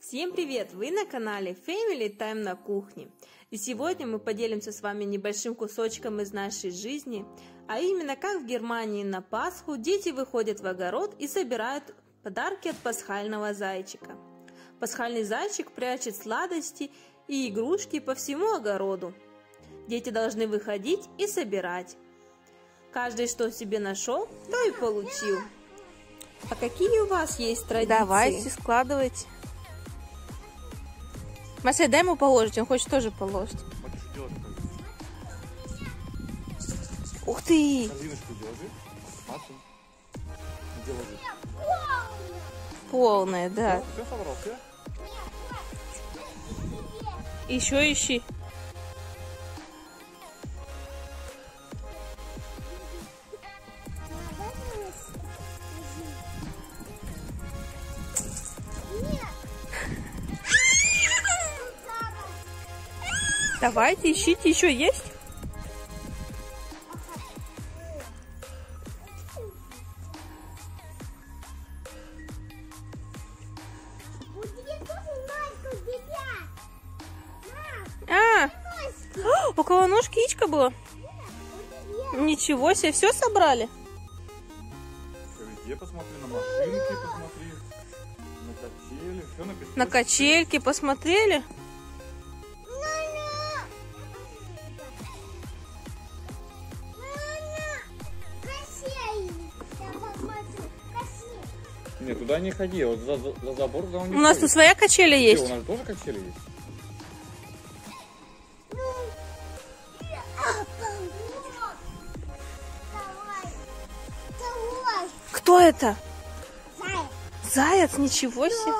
Всем привет! Вы на канале Family Time на кухне. И сегодня мы поделимся с вами небольшим кусочком из нашей жизни, а именно как в Германии на Пасху дети выходят в огород и собирают подарки от пасхального зайчика. Пасхальный зайчик прячет сладости и игрушки по всему огороду. Дети должны выходить и собирать. Каждый что себе нашел, то и получил. А какие у вас есть традиции? Давайте, складывайте. Масей, дай ему положить, он хочет тоже положить. Ух ты! Корзиночку держи. Машу. Где ложишь? Полная, да. Все собрал, все? Еще ищи. Давайте, ищите, еще есть? А, у кого ножки яичко было? Ничего себе, все собрали? Везде посмотри, на машинки посмотри. На качели. Все написано. На качельки посмотрели? Нет, туда не ходи, вот за, за, за забор не У нас тут своя качеля Где, есть. У нас тоже качели есть. Кто это? Заяц, ничего себе.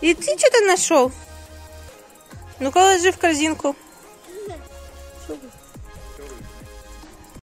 И ты что-то нашел? Ну-ка, ложи в корзинку. Все,